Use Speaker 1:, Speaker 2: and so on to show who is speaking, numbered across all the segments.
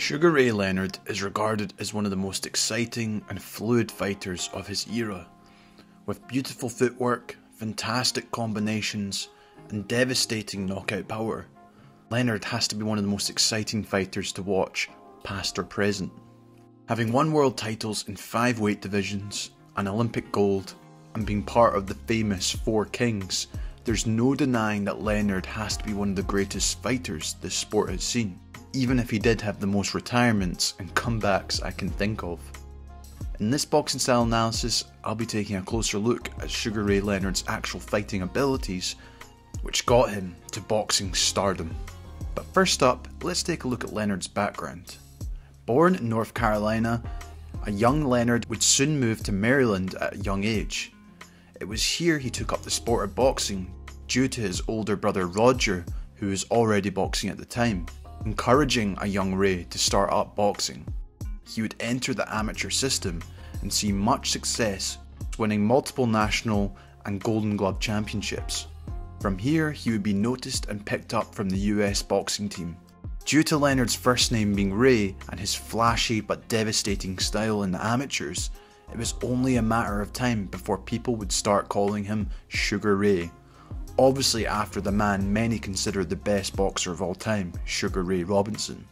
Speaker 1: Sugar Ray Leonard is regarded as one of the most exciting and fluid fighters of his era. With beautiful footwork, fantastic combinations, and devastating knockout power, Leonard has to be one of the most exciting fighters to watch, past or present. Having won world titles in five weight divisions, an Olympic gold, and being part of the famous Four Kings, there's no denying that Leonard has to be one of the greatest fighters this sport has seen, even if he did have the most retirements and comebacks I can think of. In this boxing style analysis, I'll be taking a closer look at Sugar Ray Leonard's actual fighting abilities, which got him to boxing stardom. But first up, let's take a look at Leonard's background. Born in North Carolina, a young Leonard would soon move to Maryland at a young age. It was here he took up the sport of boxing due to his older brother Roger, who was already boxing at the time, encouraging a young Ray to start up boxing. He would enter the amateur system and see much success, winning multiple national and Golden Glove championships. From here, he would be noticed and picked up from the US boxing team. Due to Leonard's first name being Ray and his flashy but devastating style in the amateurs, it was only a matter of time before people would start calling him Sugar Ray. Obviously, after the man many consider the best boxer of all time, Sugar Ray Robinson.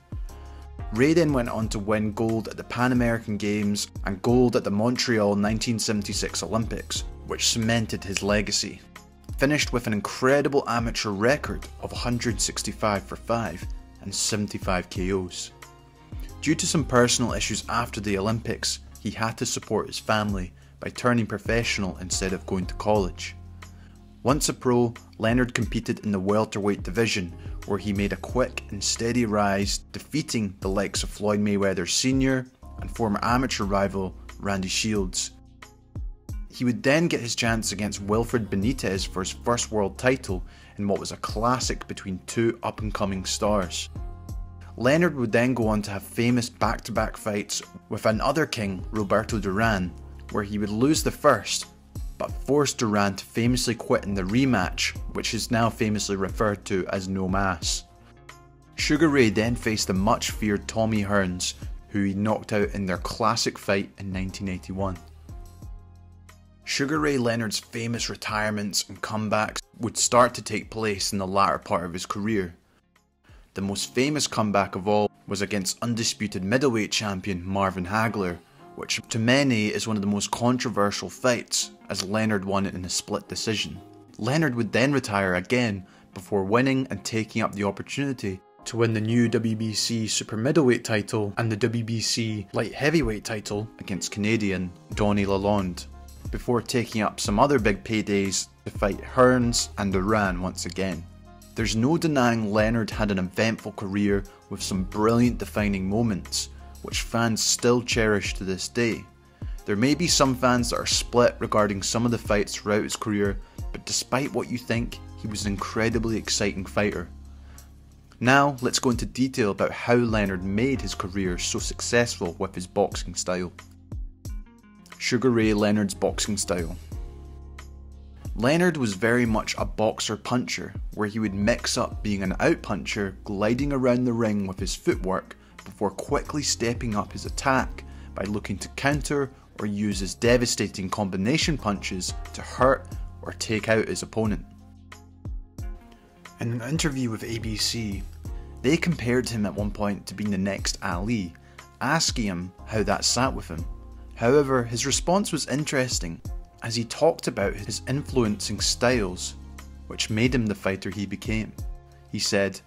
Speaker 1: Ray then went on to win gold at the Pan American Games and gold at the Montreal 1976 Olympics, which cemented his legacy. Finished with an incredible amateur record of 165 for 5 and 75 KOs. Due to some personal issues after the Olympics, he had to support his family by turning professional instead of going to college. Once a pro, Leonard competed in the welterweight division where he made a quick and steady rise, defeating the likes of Floyd Mayweather Sr. and former amateur rival Randy Shields. He would then get his chance against Wilfred Benitez for his first world title in what was a classic between two up and coming stars. Leonard would then go on to have famous back to back fights with another king, Roberto Duran, where he would lose the first, but forced Duran to famously quit in the rematch, which is now famously referred to as No Mas. Sugar Ray then faced the much feared Tommy Hearns, who he knocked out in their classic fight in 1981. Sugar Ray Leonard's famous retirements and comebacks would start to take place in the latter part of his career. The most famous comeback of all was against undisputed middleweight champion Marvin Hagler, which to many is one of the most controversial fights, as Leonard won it in a split decision. Leonard would then retire again before winning and taking up the opportunity to win the new WBC super middleweight title and the WBC light heavyweight title against Canadian Donnie Lalonde, before taking up some other big paydays to fight Hearns and Duran once again. There's no denying Leonard had an eventful career with some brilliant defining moments, which fans still cherish to this day. There may be some fans that are split regarding some of the fights throughout his career, but despite what you think, he was an incredibly exciting fighter. Now, let's go into detail about how Leonard made his career so successful with his boxing style. Sugar Ray Leonard's boxing style. Leonard was very much a boxer puncher, where he would mix up being an out puncher, gliding around the ring with his footwork, before quickly stepping up his attack by looking to counter or use his devastating combination punches to hurt or take out his opponent. In an interview with ABC, they compared him at one point to being the next Ali, asking him how that sat with him. However, his response was interesting as he talked about his influencing styles, which made him the fighter he became. He said,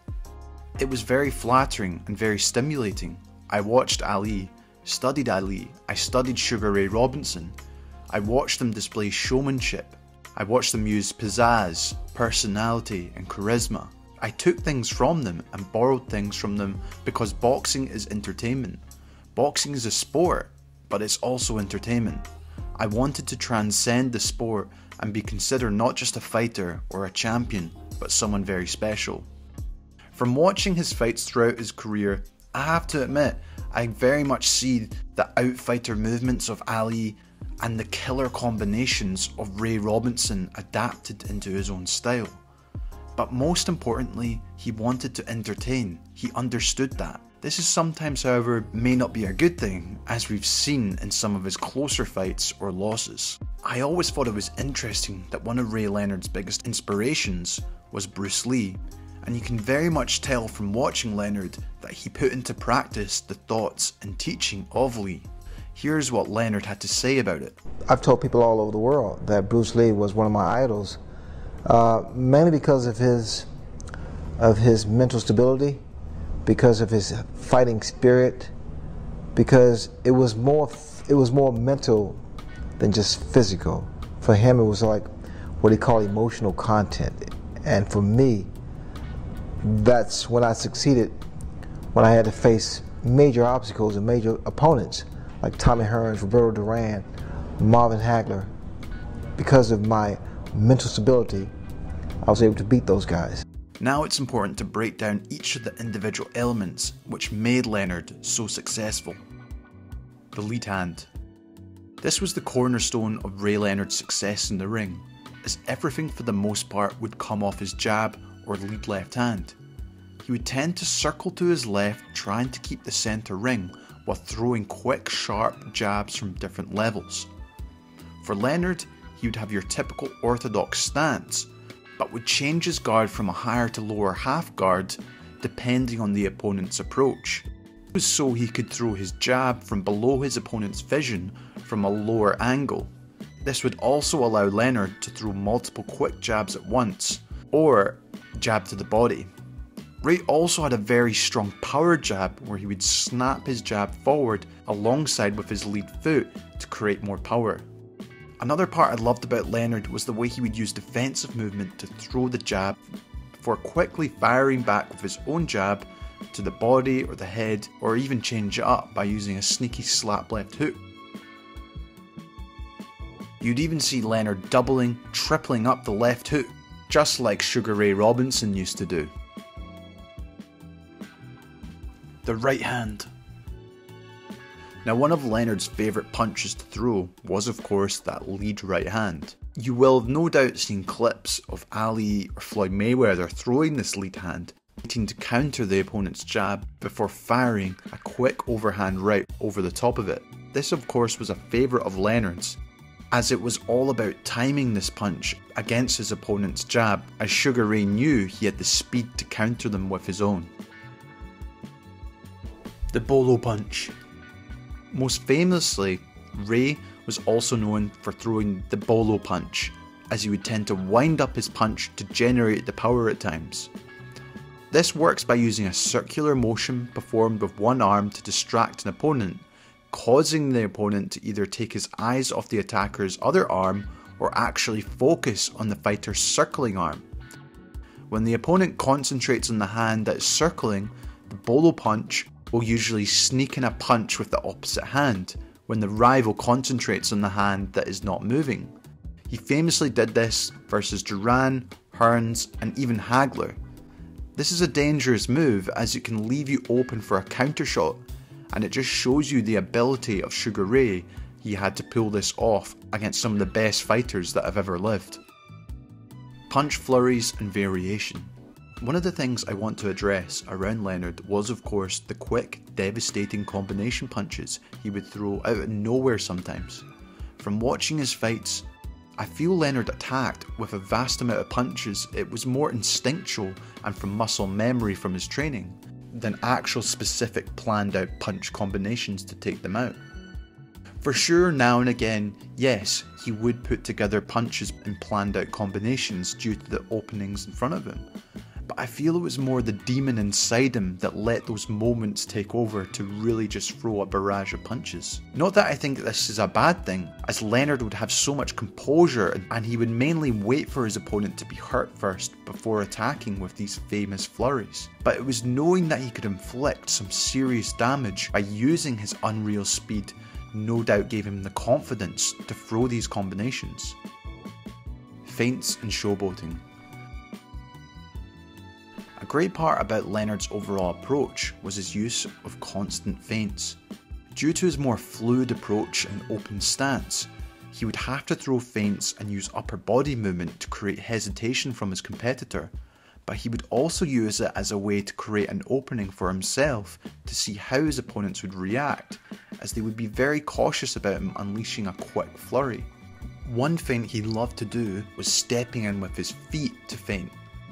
Speaker 1: It was very flattering and very stimulating. I watched Ali, studied Ali, I studied Sugar Ray Robinson. I watched them display showmanship. I watched them use pizzazz, personality, and charisma. I took things from them and borrowed things from them because boxing is entertainment. Boxing is a sport, but it's also entertainment. I wanted to transcend the sport and be considered not just a fighter or a champion, but someone very special. From watching his fights throughout his career, I have to admit, I very much see the outfighter movements of Ali and the killer combinations of Ray Robinson adapted into his own style. But most importantly, he wanted to entertain. He understood that. This is sometimes, however, may not be a good thing, as we've seen in some of his closer fights or losses. I always thought it was interesting that one of Ray Leonard's biggest inspirations was Bruce Lee, and you can very much tell from watching Leonard that he put into practice the thoughts and teaching of Lee. Here's what Leonard had to say about it.
Speaker 2: I've told people all over the world that Bruce Lee was one of my idols, uh, mainly because of his of his mental stability, because of his fighting spirit, because it was more it was more mental than just physical. For him, it was like what he called emotional content, and for me, that's when I succeeded when I had to face major obstacles and major opponents like Tommy Hearns, Roberto Duran, Marvin Hagler. Because of my mental stability, I was able to beat those guys.
Speaker 1: Now it's important to break down each of the individual elements which made Leonard so successful. The lead hand. This was the cornerstone of Ray Leonard's success in the ring, as everything for the most part would come off his jab or lead left hand. He would tend to circle to his left, trying to keep the centre ring while throwing quick, sharp jabs from different levels. For Leonard, he would have your typical orthodox stance, but would change his guard from a higher to lower half guard depending on the opponent's approach. So he could throw his jab from below his opponent's vision from a lower angle. This would also allow Leonard to throw multiple quick jabs at once, or jab to the body. Ray also had a very strong power jab where he would snap his jab forward alongside with his lead foot to create more power. Another part I loved about Leonard was the way he would use defensive movement to throw the jab before quickly firing back with his own jab to the body or the head or even change it up by using a sneaky slap left hook. You'd even see Leonard doubling, tripling up the left hook, just like Sugar Ray Robinson used to do the right hand. Now, one of Leonard's favourite punches to throw was, of course, that lead right hand. You will have no doubt seen clips of Ali or Floyd Mayweather throwing this lead hand, waiting to counter the opponent's jab before firing a quick overhand right over the top of it. This, of course, was a favourite of Leonard's, as it was all about timing this punch against his opponent's jab, as Sugar Ray knew he had the speed to counter them with his own the Bolo Punch. Most famously, Ray was also known for throwing the Bolo Punch, as he would tend to wind up his punch to generate the power at times. This works by using a circular motion performed with one arm to distract an opponent, causing the opponent to either take his eyes off the attacker's other arm or actually focus on the fighter's circling arm. When the opponent concentrates on the hand that is circling, the bolo punch will usually sneak in a punch with the opposite hand when the rival concentrates on the hand that is not moving. He famously did this versus Duran, Hearns, and even Hagler. This is a dangerous move as it can leave you open for a counter shot, and it just shows you the ability of Sugar Ray he had to pull this off against some of the best fighters that have ever lived. Punch flurries and variation. One of the things I want to address around Leonard was, of course, the quick, devastating combination punches he would throw out of nowhere sometimes. From watching his fights, I feel Leonard attacked with a vast amount of punches. It was more instinctual and from muscle memory from his training than actual specific planned out punch combinations to take them out. For sure, now and again, yes, he would put together punches and planned out combinations due to the openings in front of him but I feel it was more the demon inside him that let those moments take over to really just throw a barrage of punches. Not that I think this is a bad thing, as Leonard would have so much composure and he would mainly wait for his opponent to be hurt first before attacking with these famous flurries. But it was knowing that he could inflict some serious damage by using his unreal speed no doubt gave him the confidence to throw these combinations. Feints and showboating great part about Leonard's overall approach was his use of constant feints. Due to his more fluid approach and open stance, he would have to throw feints and use upper body movement to create hesitation from his competitor, but he would also use it as a way to create an opening for himself to see how his opponents would react, as they would be very cautious about him unleashing a quick flurry. One feint he loved to do was stepping in with his feet to feint.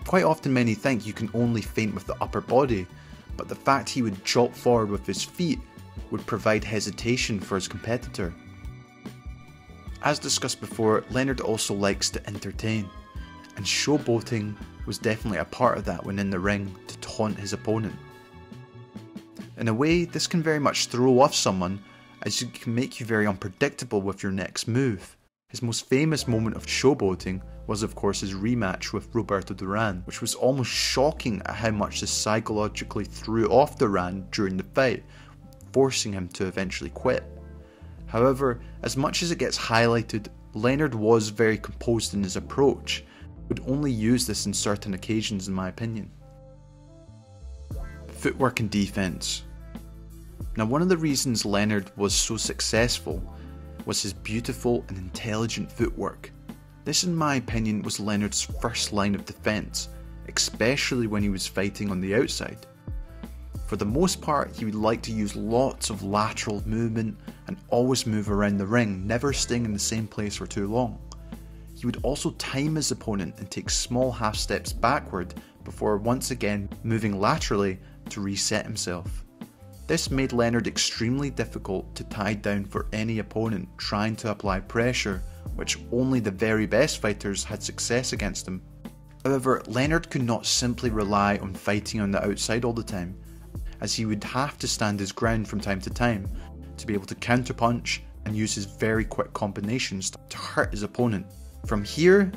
Speaker 1: Quite often many think you can only feint with the upper body, but the fact he would jolt forward with his feet would provide hesitation for his competitor. As discussed before, Leonard also likes to entertain, and showboating was definitely a part of that when in the ring to taunt his opponent. In a way, this can very much throw off someone as it can make you very unpredictable with your next move. His most famous moment of showboating was of course his rematch with Roberto Duran, which was almost shocking at how much this psychologically threw off Duran during the fight, forcing him to eventually quit. However, as much as it gets highlighted, Leonard was very composed in his approach, would only use this in certain occasions in my opinion. Footwork and defense. Now one of the reasons Leonard was so successful was his beautiful and intelligent footwork. This in my opinion was Leonard's first line of defence, especially when he was fighting on the outside. For the most part, he would like to use lots of lateral movement and always move around the ring, never staying in the same place for too long. He would also time his opponent and take small half steps backward before once again moving laterally to reset himself. This made Leonard extremely difficult to tie down for any opponent trying to apply pressure, which only the very best fighters had success against him. However, Leonard could not simply rely on fighting on the outside all the time as he would have to stand his ground from time to time to be able to counterpunch and use his very quick combinations to hurt his opponent. From here,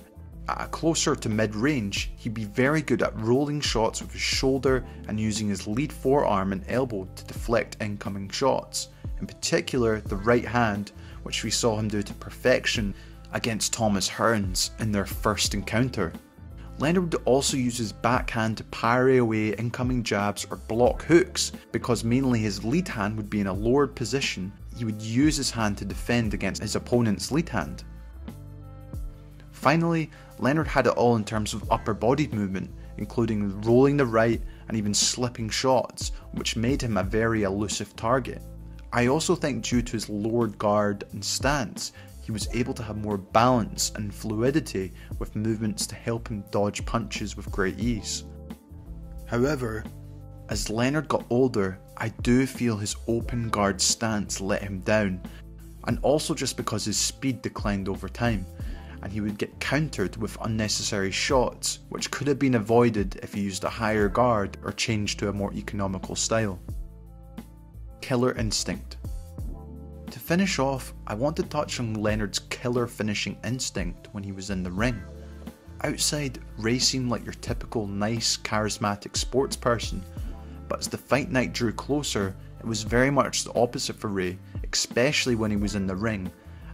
Speaker 1: at a closer to mid range, he'd be very good at rolling shots with his shoulder and using his lead forearm and elbow to deflect incoming shots, in particular the right hand, which we saw him do to perfection against Thomas Hearns in their first encounter. Leonard would also use his backhand to parry away incoming jabs or block hooks, because mainly his lead hand would be in a lowered position, he would use his hand to defend against his opponent's lead hand. Finally, Leonard had it all in terms of upper body movement, including rolling the right and even slipping shots, which made him a very elusive target. I also think due to his lowered guard and stance, he was able to have more balance and fluidity with movements to help him dodge punches with great ease. However, as Leonard got older, I do feel his open guard stance let him down, and also just because his speed declined over time, and he would get countered with unnecessary shots, which could have been avoided if he used a higher guard or changed to a more economical style. Killer Instinct to finish off, I want to touch on Leonard's killer finishing instinct when he was in the ring. Outside, Ray seemed like your typical nice, charismatic sports person, but as the fight night drew closer, it was very much the opposite for Ray, especially when he was in the ring,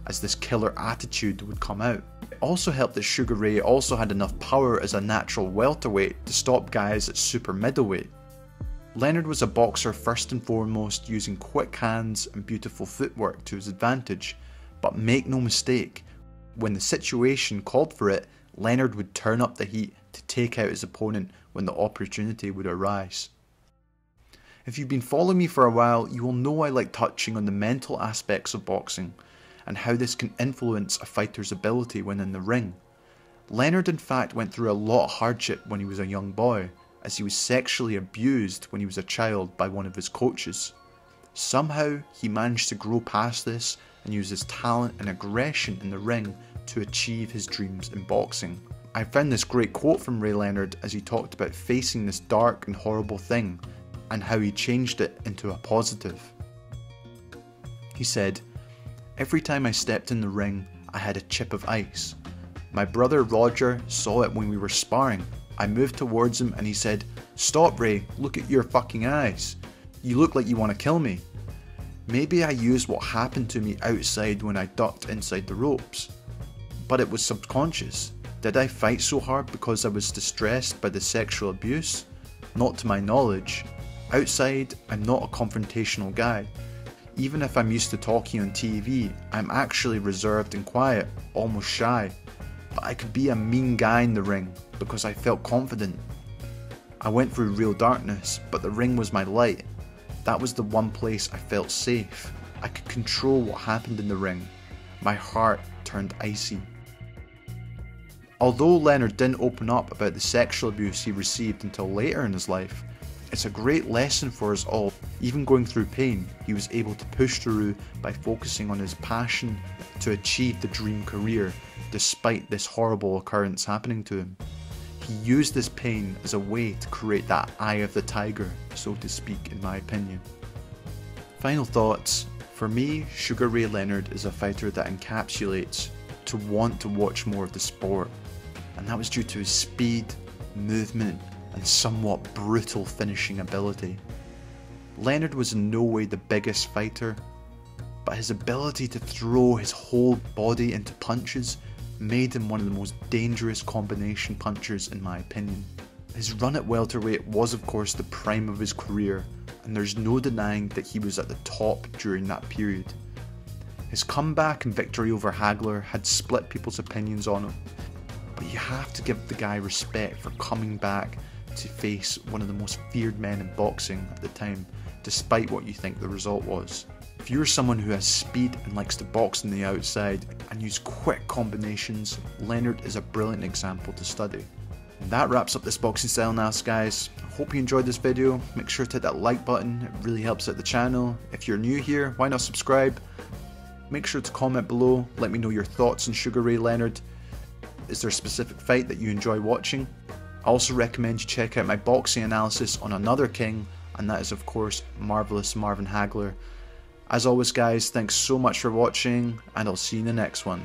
Speaker 1: as this killer attitude would come out. It also helped that Sugar Ray also had enough power as a natural welterweight to stop guys at super middleweight. Leonard was a boxer first and foremost, using quick hands and beautiful footwork to his advantage, but make no mistake, when the situation called for it, Leonard would turn up the heat to take out his opponent when the opportunity would arise. If you've been following me for a while, you will know I like touching on the mental aspects of boxing and how this can influence a fighter's ability when in the ring. Leonard, in fact, went through a lot of hardship when he was a young boy, as he was sexually abused when he was a child by one of his coaches. Somehow, he managed to grow past this and use his talent and aggression in the ring to achieve his dreams in boxing. I found this great quote from Ray Leonard as he talked about facing this dark and horrible thing and how he changed it into a positive. He said, Every time I stepped in the ring, I had a chip of ice. My brother Roger saw it when we were sparring I moved towards him and he said, Stop, Ray, look at your fucking eyes. You look like you want to kill me. Maybe I used what happened to me outside when I ducked inside the ropes. But it was subconscious. Did I fight so hard because I was distressed by the sexual abuse? Not to my knowledge. Outside, I'm not a confrontational guy. Even if I'm used to talking on TV, I'm actually reserved and quiet, almost shy but I could be a mean guy in the ring because I felt confident. I went through real darkness, but the ring was my light. That was the one place I felt safe. I could control what happened in the ring. My heart turned icy. Although Leonard didn't open up about the sexual abuse he received until later in his life, it's a great lesson for us all. Even going through pain, he was able to push through by focusing on his passion to achieve the dream career despite this horrible occurrence happening to him. He used this pain as a way to create that eye of the tiger, so to speak, in my opinion. Final thoughts. For me, Sugar Ray Leonard is a fighter that encapsulates to want to watch more of the sport, and that was due to his speed, movement, and somewhat brutal finishing ability. Leonard was in no way the biggest fighter, but his ability to throw his whole body into punches made him one of the most dangerous combination punchers in my opinion. His run at welterweight was of course the prime of his career, and there's no denying that he was at the top during that period. His comeback and victory over Hagler had split people's opinions on him, but you have to give the guy respect for coming back to face one of the most feared men in boxing at the time, despite what you think the result was. If you're someone who has speed and likes to box on the outside and use quick combinations, Leonard is a brilliant example to study. And that wraps up this boxing style analysis guys. I hope you enjoyed this video. Make sure to hit that like button, it really helps out the channel. If you're new here, why not subscribe? Make sure to comment below, let me know your thoughts on Sugar Ray Leonard. Is there a specific fight that you enjoy watching? I also recommend you check out my boxing analysis on another king, and that is of course Marvelous Marvin Hagler. As always guys, thanks so much for watching, and I'll see you in the next one.